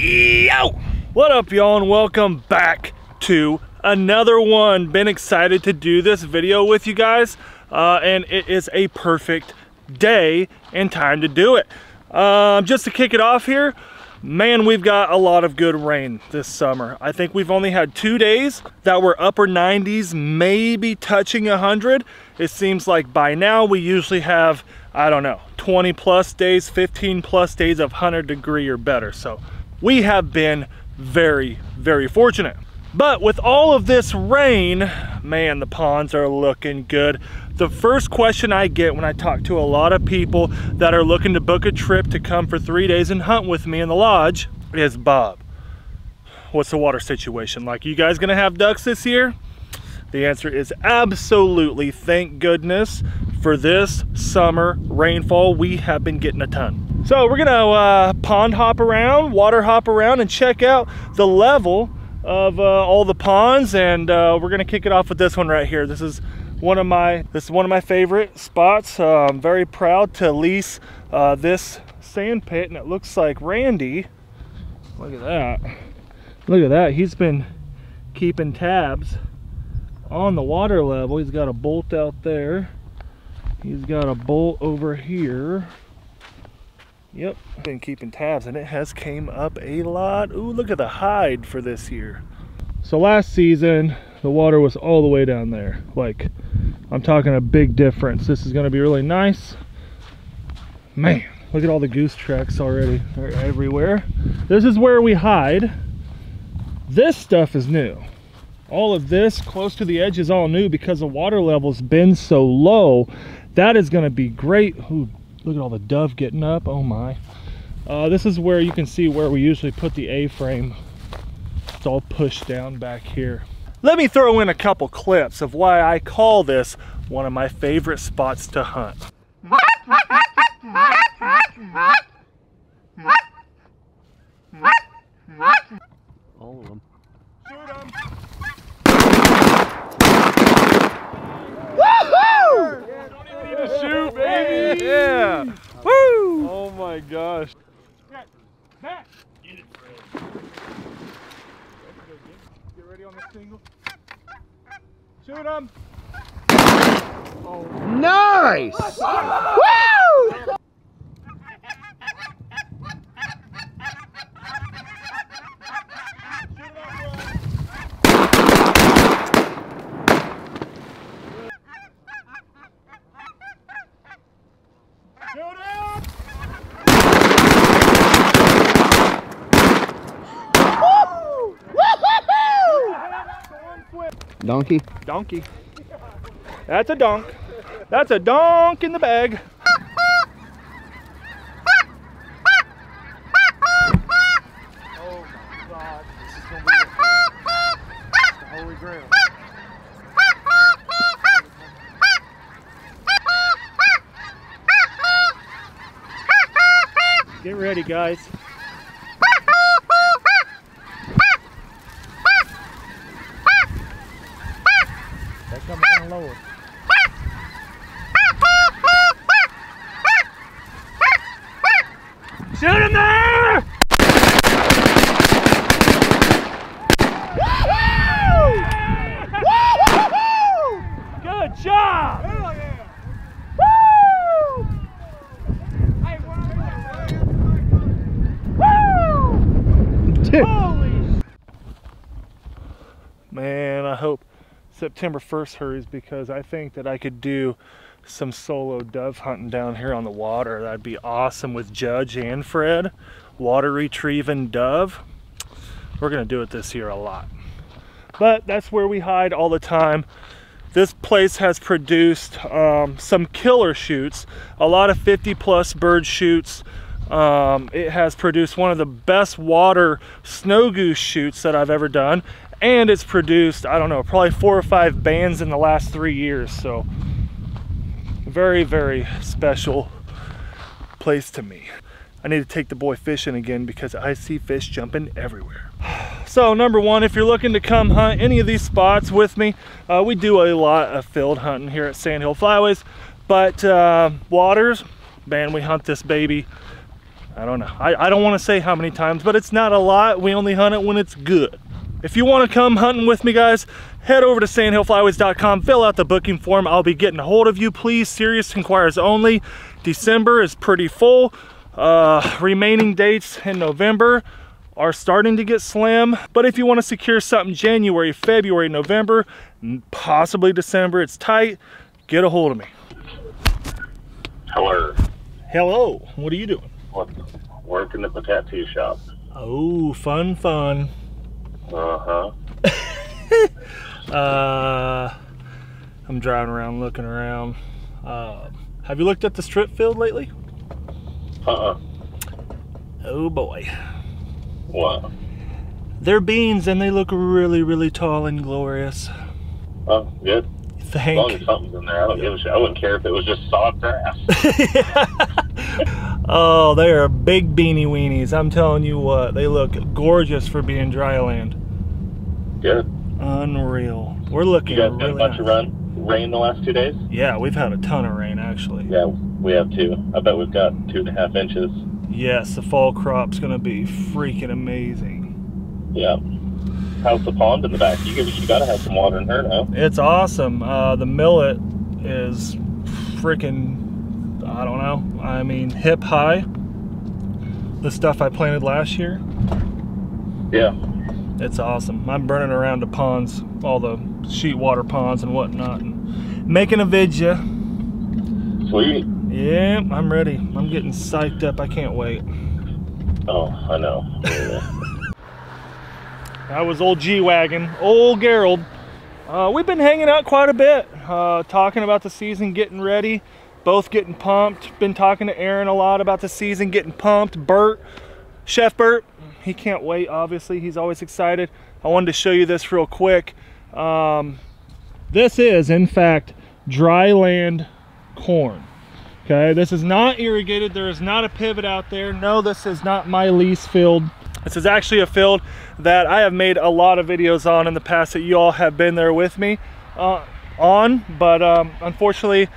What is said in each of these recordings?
Yo! What up y'all and welcome back to another one. Been excited to do this video with you guys uh, and it is a perfect day and time to do it. Um, just to kick it off here, man, we've got a lot of good rain this summer. I think we've only had two days that were upper 90s, maybe touching 100. It seems like by now we usually have, I don't know, 20 plus days, 15 plus days of 100 degree or better. So we have been very, very fortunate. But with all of this rain, man, the ponds are looking good. The first question I get when I talk to a lot of people that are looking to book a trip to come for three days and hunt with me in the lodge is, Bob, what's the water situation like? You guys gonna have ducks this year? The answer is absolutely, thank goodness for this summer rainfall, we have been getting a ton. So we're gonna uh, pond hop around, water hop around and check out the level of uh, all the ponds and uh, we're gonna kick it off with this one right here. This is one of my this is one of my favorite spots. Uh, I'm very proud to lease uh, this sand pit and it looks like Randy. Look at that. Look at that. He's been keeping tabs on the water level. He's got a bolt out there. He's got a bolt over here. Yep, been keeping tabs and it has came up a lot. Ooh, look at the hide for this year. So last season, the water was all the way down there. Like, I'm talking a big difference. This is gonna be really nice. Man, look at all the goose tracks already. They're everywhere. This is where we hide. This stuff is new. All of this close to the edge is all new because the water level's been so low. That is gonna be great. Ooh, Look at all the dove getting up. Oh my. Uh, this is where you can see where we usually put the A-frame. It's all pushed down back here. Let me throw in a couple clips of why I call this one of my favorite spots to hunt. All of them. Shoot them. Woohoo! Don't even need to shoot, baby. Yeah! Woo! Oh my gosh. Back. Back. Get it, Fred. Get ready on the single. Shoot him. Oh. Nice! Woo! Donkey. Donkey. That's a donk. That's a donk in the bag. Oh my god, this is gonna be the holy grail. Get ready, guys. They're coming down lower. Shoot him there! Good job! Holy Man, I hope September 1st hurries because I think that I could do some solo dove hunting down here on the water. That'd be awesome with Judge and Fred. Water retrieving dove. We're gonna do it this year a lot. But that's where we hide all the time. This place has produced um, some killer shoots, a lot of 50 plus bird shoots. Um, it has produced one of the best water snow goose shoots that I've ever done. And it's produced, I don't know, probably four or five bands in the last three years. So very, very special place to me. I need to take the boy fishing again because I see fish jumping everywhere. So number one, if you're looking to come hunt any of these spots with me, uh, we do a lot of field hunting here at Sandhill Flyways, but uh, waters, man, we hunt this baby I don't know. I, I don't want to say how many times, but it's not a lot. We only hunt it when it's good. If you want to come hunting with me, guys, head over to sandhillflyways.com, fill out the booking form. I'll be getting a hold of you. Please, serious inquiries only. December is pretty full. Uh, remaining dates in November are starting to get slim. But if you want to secure something January, February, November, possibly December, it's tight, get a hold of me. Hello. Hello, what are you doing? Working at the tattoo shop. Oh, fun, fun. Uh huh. Uh, I'm driving around looking around. Uh, have you looked at the strip field lately? Uh uh. Oh boy. What? They're beans and they look really, really tall and glorious. Oh, good. As long as something's in there, I don't give a shit. I wouldn't care if it was just soft grass. oh, they are big beanie weenies. I'm telling you what, they look gorgeous for being dry land. Good. Unreal. We're looking You guys got really a bunch of run rain the last two days? Yeah, we've had a ton of rain actually. Yeah, we have too. I bet we've got two and a half inches. Yes, the fall crop's gonna be freaking amazing. Yeah. How's the pond in the back? You, you gotta have some water in her now. It's awesome. Uh, the millet is freaking, I don't know. I mean, hip high. The stuff I planted last year, Yeah. It's awesome. I'm burning around the ponds, all the sheet water ponds and whatnot, and making a vidya. Sweet. Yeah, I'm ready. I'm getting psyched up. I can't wait. Oh, I know. That was old G Wagon, old Gerald. Uh, we've been hanging out quite a bit, uh, talking about the season, getting ready, both getting pumped. Been talking to Aaron a lot about the season, getting pumped. Bert, Chef Bert, he can't wait, obviously. He's always excited. I wanted to show you this real quick. Um, this is, in fact, dry land corn. Okay, this is not irrigated. There is not a pivot out there. No, this is not my lease field. This is actually a field that I have made a lot of videos on in the past that you all have been there with me uh, on, but um, unfortunately,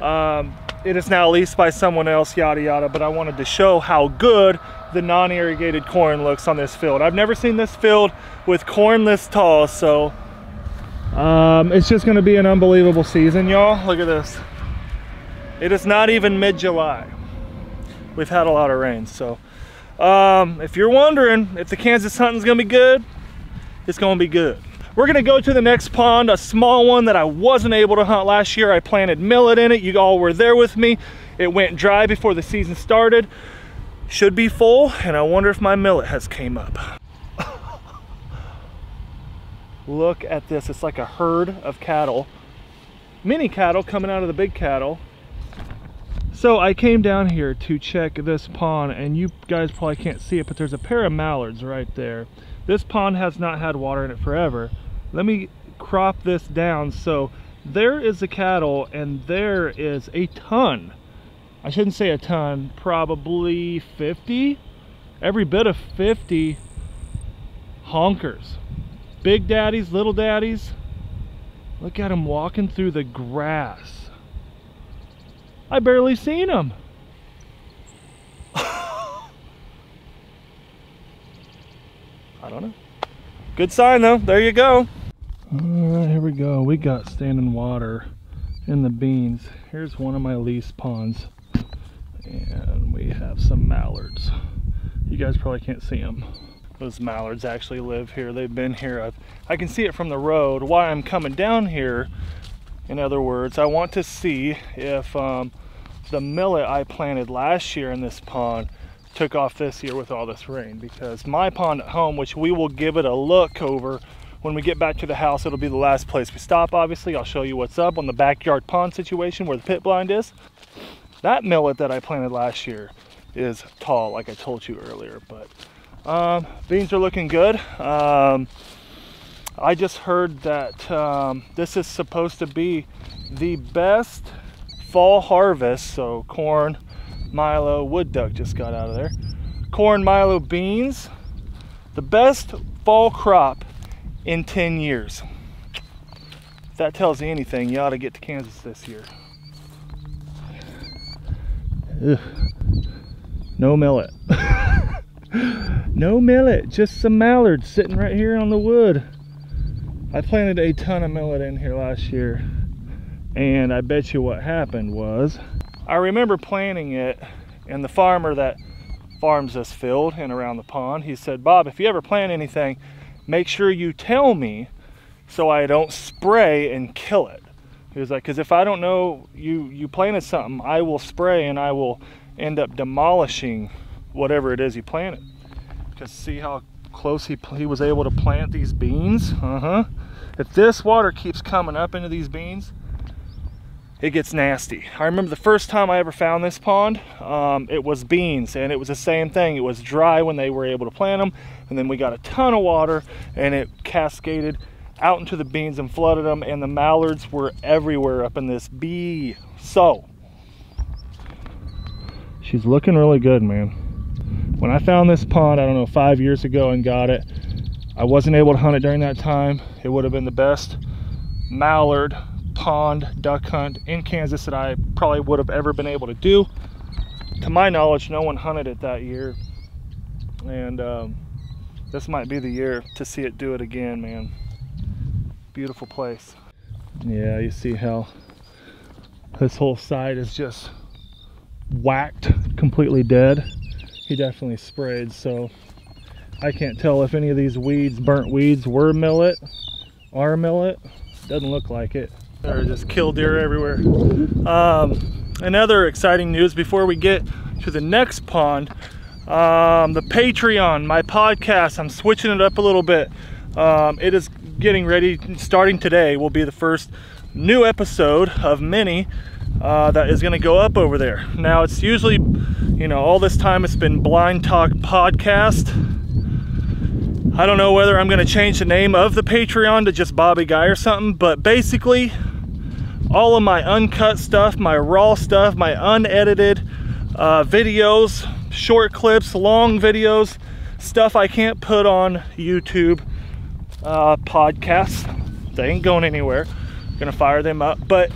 um, it is now leased by someone else, yada yada. But I wanted to show how good the non-irrigated corn looks on this field. I've never seen this field with corn this tall, so um, it's just gonna be an unbelievable season, y'all. Look at this. It is not even mid-July. We've had a lot of rain, so um, if you're wondering if the Kansas hunting's gonna be good, it's gonna be good. We're gonna go to the next pond, a small one that I wasn't able to hunt last year. I planted millet in it. You all were there with me. It went dry before the season started. Should be full, and I wonder if my millet has came up. Look at this. It's like a herd of cattle. Mini cattle coming out of the big cattle. So I came down here to check this pond and you guys probably can't see it, but there's a pair of mallards right there. This pond has not had water in it forever. Let me crop this down. So there is the cattle and there is a ton. I shouldn't say a ton, probably 50, every bit of 50 honkers. Big daddies, little daddies. Look at them walking through the grass. I barely seen them. I don't know. Good sign though. There you go. All right, here we go. We got standing water in the beans. Here's one of my lease ponds. And we have some mallards. You guys probably can't see them. Those mallards actually live here. They've been here. I've, I can see it from the road. Why I'm coming down here, in other words, I want to see if um, the millet I planted last year in this pond took off this year with all this rain because my pond at home, which we will give it a look over when we get back to the house, it'll be the last place we stop, obviously. I'll show you what's up on the backyard pond situation where the pit blind is. That millet that I planted last year is tall, like I told you earlier, but um, beans are looking good. Um, I just heard that um, this is supposed to be the best fall harvest. So corn, milo, wood duck just got out of there. Corn, milo, beans. The best fall crop in 10 years. If that tells you anything, you ought to get to Kansas this year. Ugh. No millet. no millet, just some mallards sitting right here on the wood. I planted a ton of millet in here last year. And I bet you what happened was, I remember planting it and the farmer that farms this field and around the pond, he said, Bob, if you ever plant anything, make sure you tell me so I don't spray and kill it. He was like, because if I don't know you, you planted something, I will spray and I will end up demolishing whatever it is you planted. Because see how close he, he was able to plant these beans? Uh-huh. If this water keeps coming up into these beans, it gets nasty. I remember the first time I ever found this pond, um, it was beans and it was the same thing. It was dry when they were able to plant them and then we got a ton of water and it cascaded out into the beans and flooded them and the mallards were everywhere up in this bee. So, she's looking really good, man. When I found this pond, I don't know, five years ago and got it, I wasn't able to hunt it during that time. It would have been the best mallard pond duck hunt in Kansas that I probably would have ever been able to do. To my knowledge, no one hunted it that year. And um, this might be the year to see it do it again, man. Beautiful place. Yeah, you see how this whole side is just whacked, completely dead. He definitely sprayed, so I can't tell if any of these weeds, burnt weeds, were millet, are millet. Doesn't look like it. There are just killdeer everywhere. Um, another exciting news before we get to the next pond, um, the Patreon, my podcast, I'm switching it up a little bit. Um, it is getting ready, starting today will be the first new episode of many uh, that is gonna go up over there. Now it's usually, you know, all this time it's been Blind Talk Podcast. I don't know whether I'm gonna change the name of the Patreon to just Bobby Guy or something, but basically all of my uncut stuff, my raw stuff, my unedited uh, videos, short clips, long videos, stuff I can't put on YouTube uh, podcasts. They ain't going anywhere. Gonna fire them up, but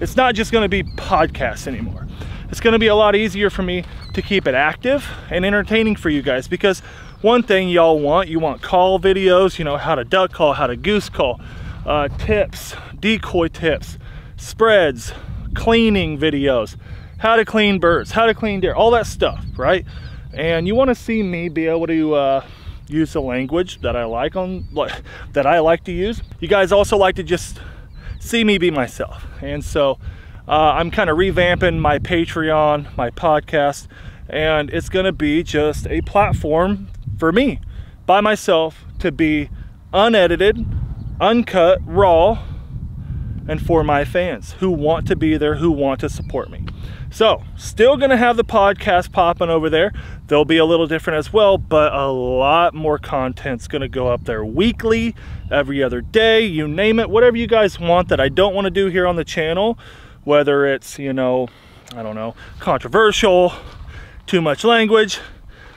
it's not just gonna be podcasts anymore. It's gonna be a lot easier for me to keep it active and entertaining for you guys because one thing y'all want, you want call videos, you know, how to duck call, how to goose call, uh, tips, decoy tips, spreads, cleaning videos, how to clean birds, how to clean deer, all that stuff, right? And you want to see me be able to uh, use the language that I like on that I like to use. You guys also like to just see me be myself, and so uh, I'm kind of revamping my Patreon, my podcast, and it's going to be just a platform for me by myself to be unedited, uncut, raw and for my fans who want to be there, who want to support me. So, still gonna have the podcast popping over there. They'll be a little different as well, but a lot more content's gonna go up there weekly, every other day, you name it, whatever you guys want that I don't wanna do here on the channel, whether it's, you know, I don't know, controversial, too much language,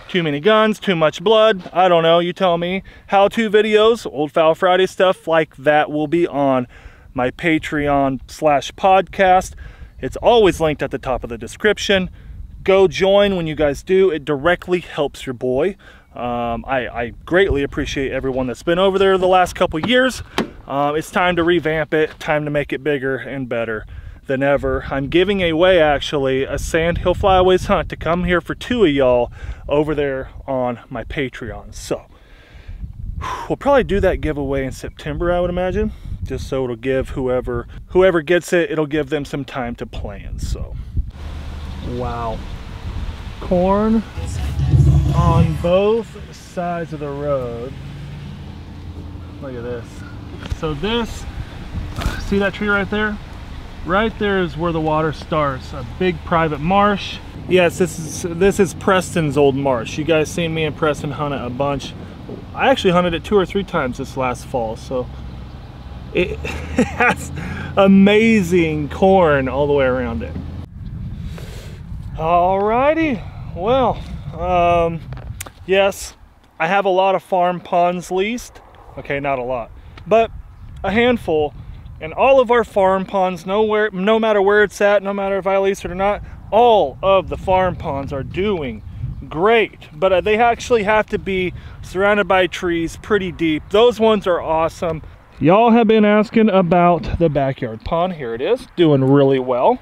too many guns, too much blood, I don't know, you tell me. How-to videos, Old Fowl Friday stuff like that will be on my Patreon slash podcast. It's always linked at the top of the description. Go join when you guys do. It directly helps your boy. Um, I, I, greatly appreciate everyone that's been over there the last couple years. Um, it's time to revamp it, time to make it bigger and better than ever. I'm giving away actually a Sandhill Flyaways hunt to come here for two of y'all over there on my Patreon. So we'll probably do that giveaway in September, I would imagine just so it'll give whoever whoever gets it it'll give them some time to plan so. Wow. Corn on both sides of the road. Look at this. So this see that tree right there? Right there is where the water starts a big private marsh. Yes this is this is preston's old marsh. You guys seen me and preston hunt it a bunch. I actually hunted it two or three times this last fall so it has amazing corn all the way around it. Alrighty, well, um, yes, I have a lot of farm ponds leased. Okay, not a lot, but a handful. And all of our farm ponds, nowhere, no matter where it's at, no matter if I lease it or not, all of the farm ponds are doing great. But uh, they actually have to be surrounded by trees pretty deep. Those ones are awesome. Y'all have been asking about the backyard pond. Here it is, doing really well.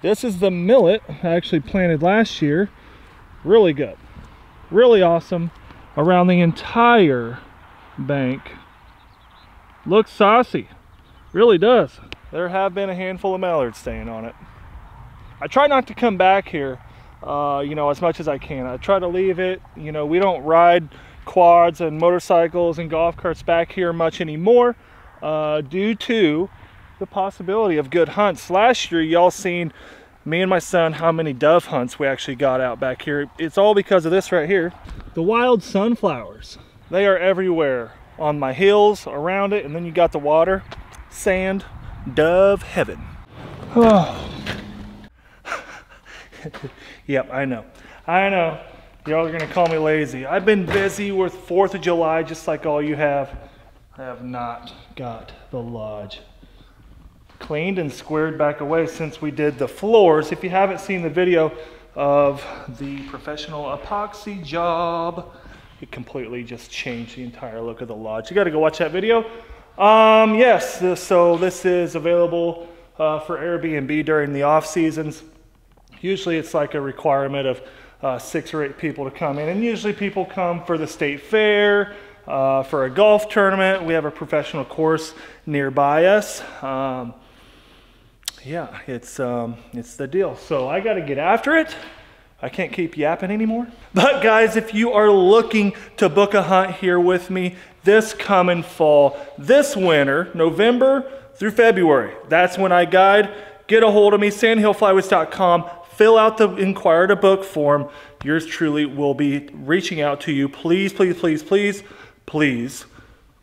This is the millet I actually planted last year. Really good. Really awesome around the entire bank. Looks saucy. Really does. There have been a handful of mallards staying on it. I try not to come back here, uh, you know, as much as I can. I try to leave it. You know, we don't ride quads and motorcycles and golf carts back here much anymore uh, due to the possibility of good hunts. Last year, y'all seen me and my son how many dove hunts we actually got out back here. It's all because of this right here. The wild sunflowers. They are everywhere on my hills, around it, and then you got the water, sand, dove heaven. Oh. yep, I know. I know. Y'all are gonna call me lazy. I've been busy with 4th of July just like all you have. I have not got the lodge cleaned and squared back away since we did the floors. If you haven't seen the video of the professional epoxy job, it completely just changed the entire look of the lodge. You gotta go watch that video. Um, yes, so this is available uh, for Airbnb during the off seasons. Usually it's like a requirement of uh, six or eight people to come in. And usually people come for the state fair, uh, for a golf tournament. We have a professional course nearby us. Um, yeah, it's, um, it's the deal. So I got to get after it. I can't keep yapping anymore. But guys, if you are looking to book a hunt here with me this coming fall, this winter, November through February, that's when I guide. Get a hold of me, sandhillflyways.com. Fill out the inquire to book form. Yours truly will be reaching out to you. Please, please, please, please, please,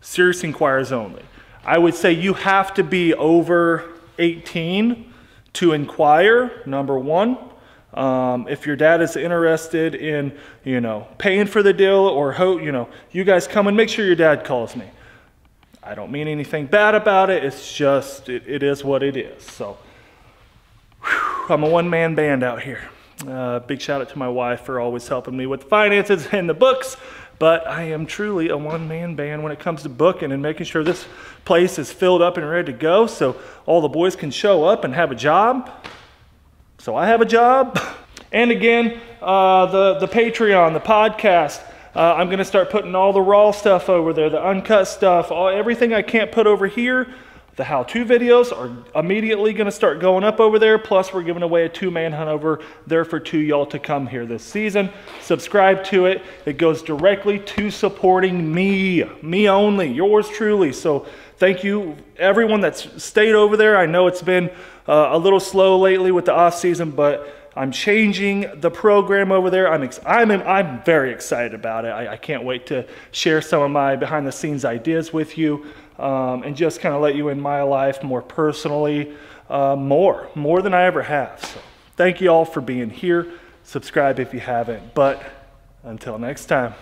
serious inquiries only. I would say you have to be over 18 to inquire, number one. Um, if your dad is interested in, you know, paying for the deal or, ho- you know, you guys come and make sure your dad calls me. I don't mean anything bad about it. It's just, it, it is what it is. So, whew, I'm a one man band out here. Uh, big shout out to my wife for always helping me with the finances and the books. But I am truly a one man band when it comes to booking and making sure this place is filled up and ready to go so all the boys can show up and have a job. So I have a job. And again, uh, the, the Patreon, the podcast, uh, I'm going to start putting all the raw stuff over there, the uncut stuff, all, everything I can't put over here. The how-to videos are immediately going to start going up over there. Plus, we're giving away a two-man hunt over there for two y'all to come here this season. Subscribe to it. It goes directly to supporting me, me only, yours truly. So thank you, everyone that's stayed over there. I know it's been uh, a little slow lately with the off season, but I'm changing the program over there. I'm, I'm, I'm very excited about it. I, I, can't wait to share some of my behind the scenes ideas with you um, and just kind of let you in my life more personally, uh, more, more than I ever have. So thank you all for being here. Subscribe if you haven't. But until next time.